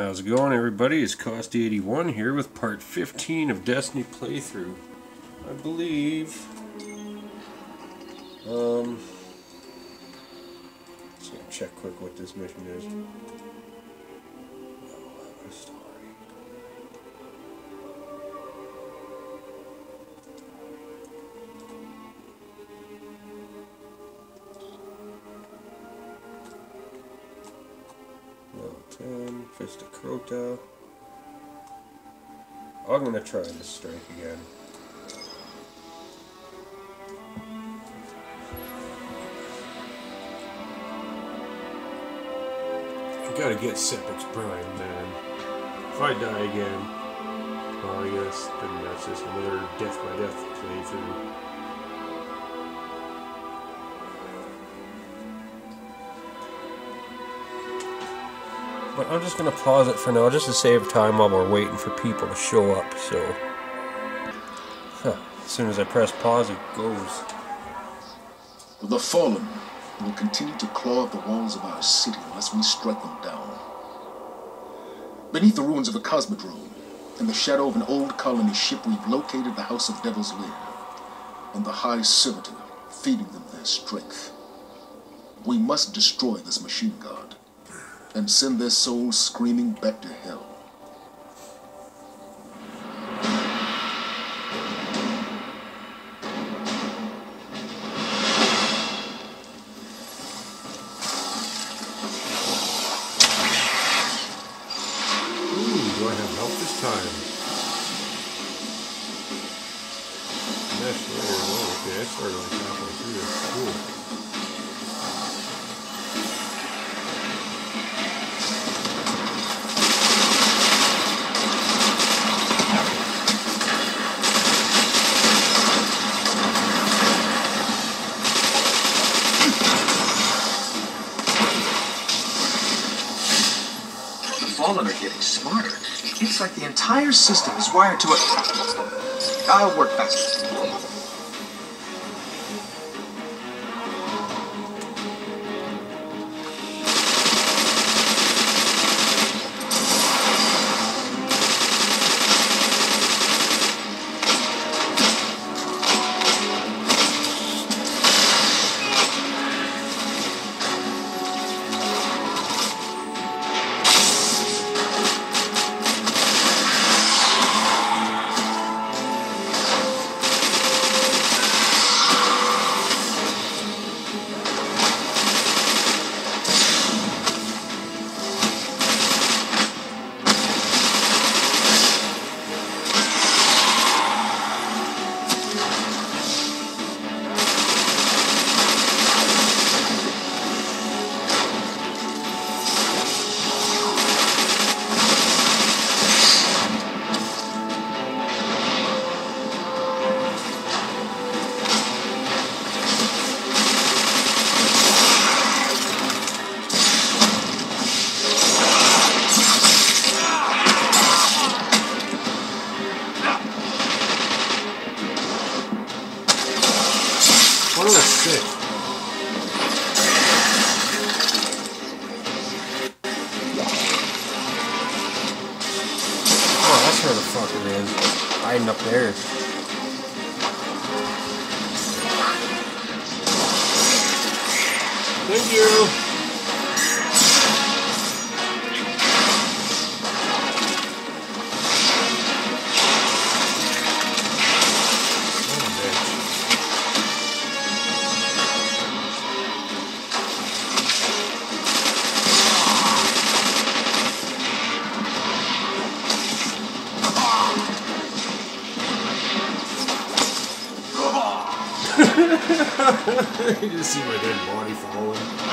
How's it going everybody? It's Kosty81 here with part 15 of Destiny playthrough. I believe... Um... Gonna check quick what this mission is. 10, Fist of Crota. I'm gonna try this strike again. I gotta get Sepiks Prime, man. If I die again, well, I guess then that's just another death by death playthrough. But I'm just gonna pause it for now, just to save time while we're waiting for people to show up. So, huh. as soon as I press pause, it goes. The fallen will continue to claw at the walls of our city unless we strike them down. Beneath the ruins of a cosmodrome, in the shadow of an old colony ship, we've located the House of Devil's Lair and the High Servitor, feeding them their strength. We must destroy this machine god and send their souls screaming back to hell. Wired to a... I'll work faster. You just see my dead body falling.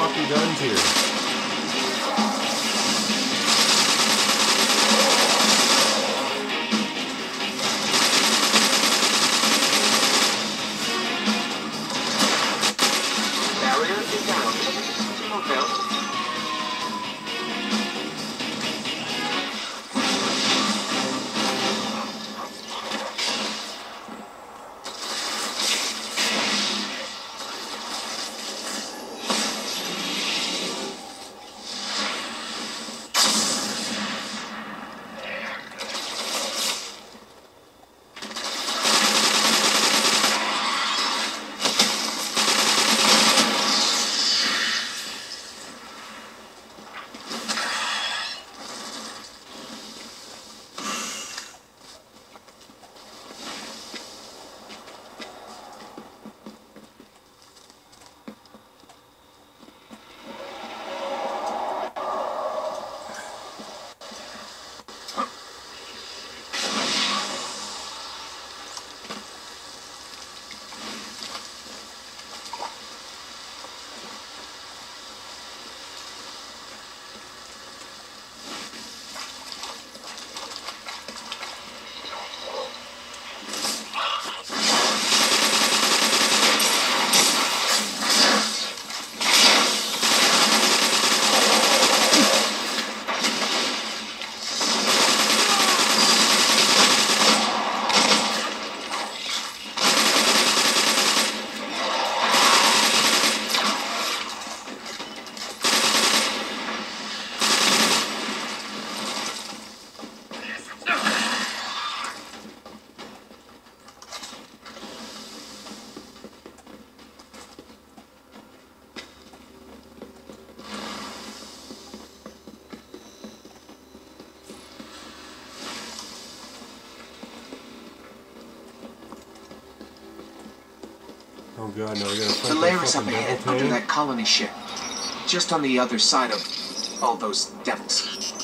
Switching fucking guns here? The lair is up ahead under that colony ship. Just on the other side of all those devils.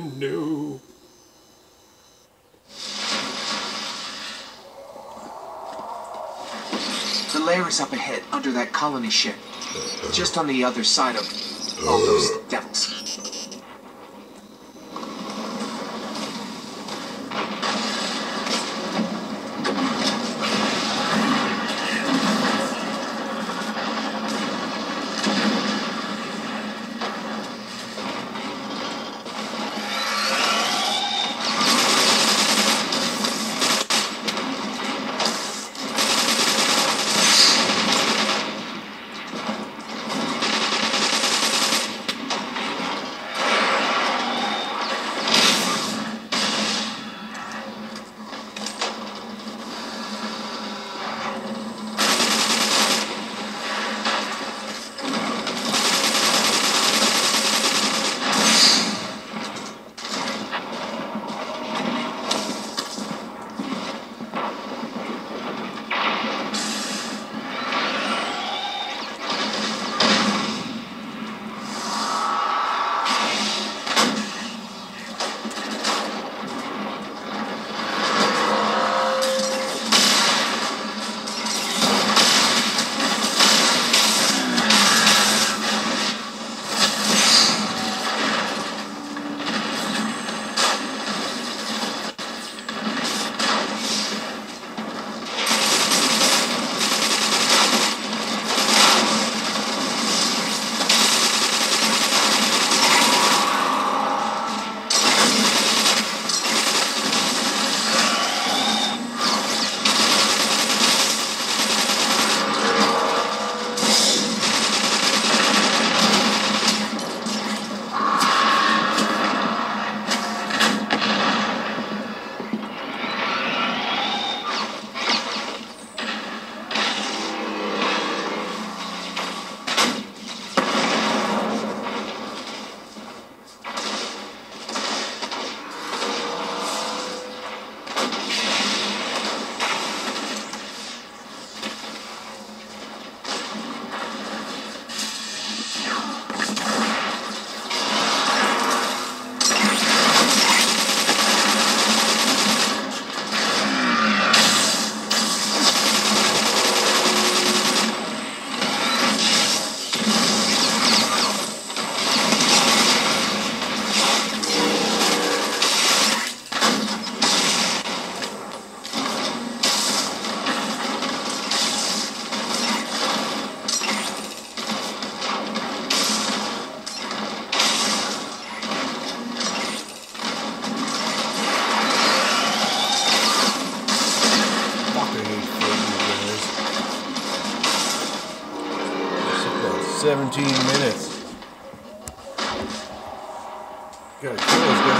No. The lair is up ahead under that colony ship. Just on the other side of all those 17 minutes. Gotta kill this guy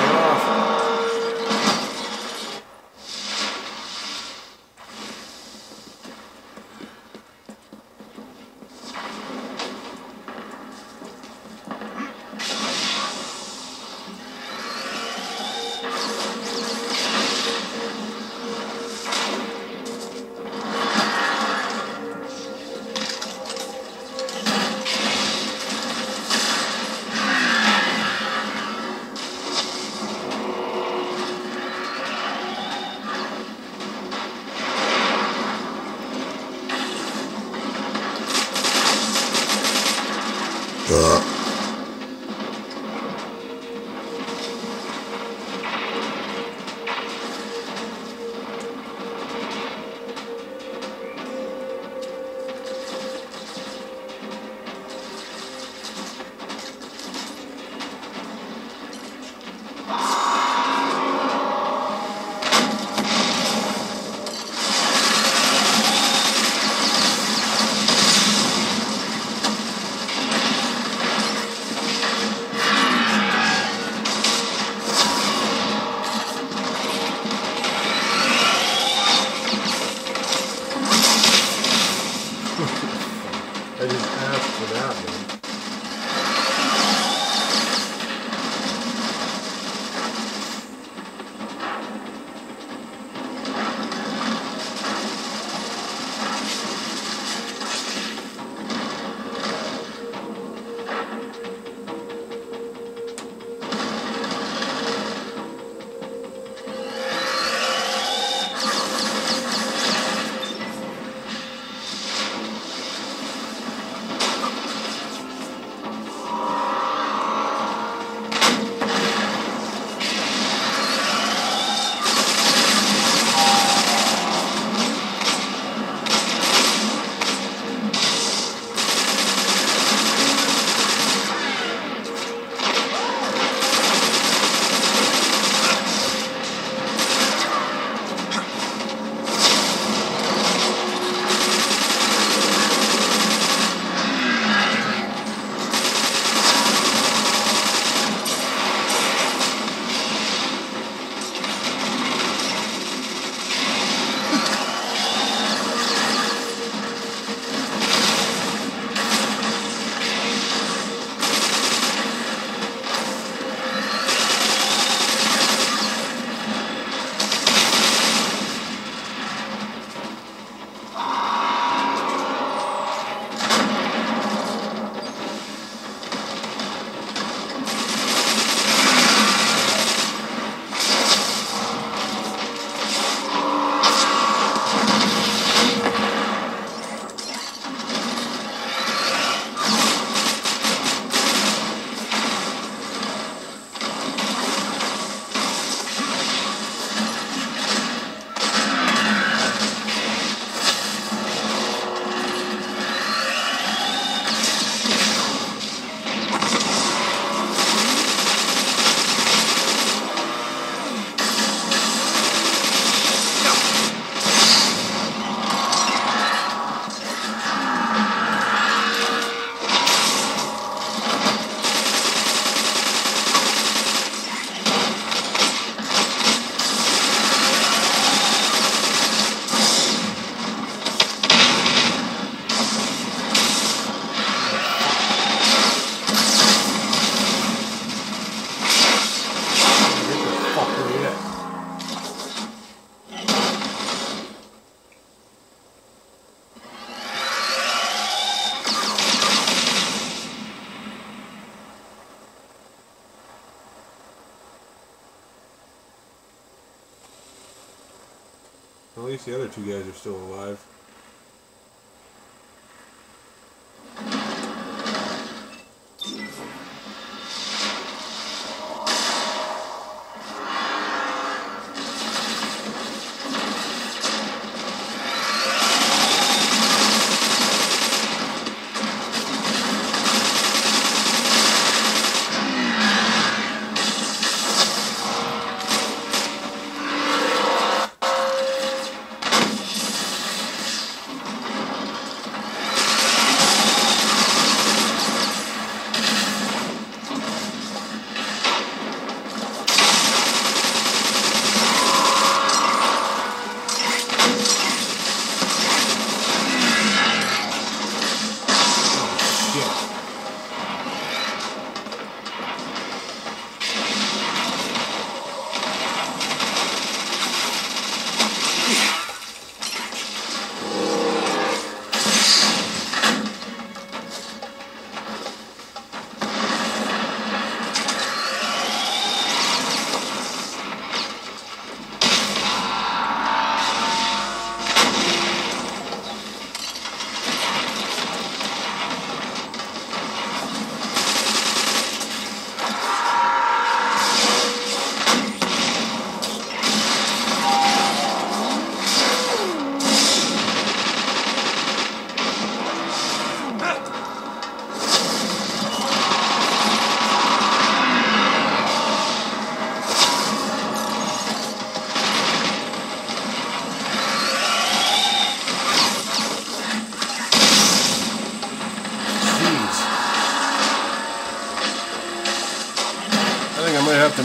I the other two guys are still alive.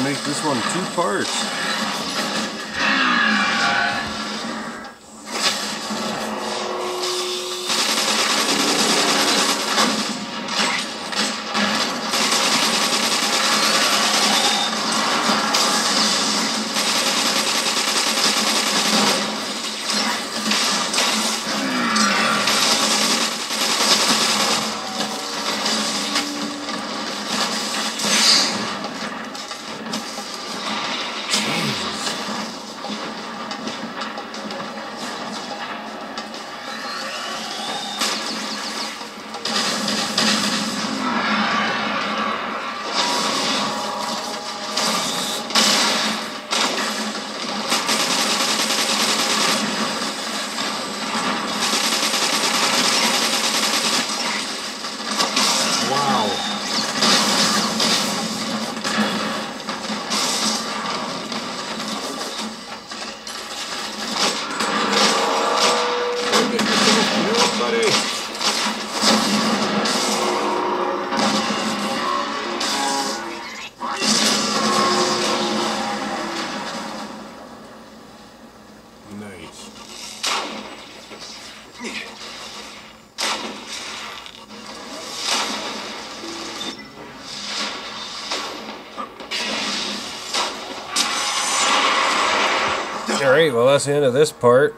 Make this one two parts. That's end of this part.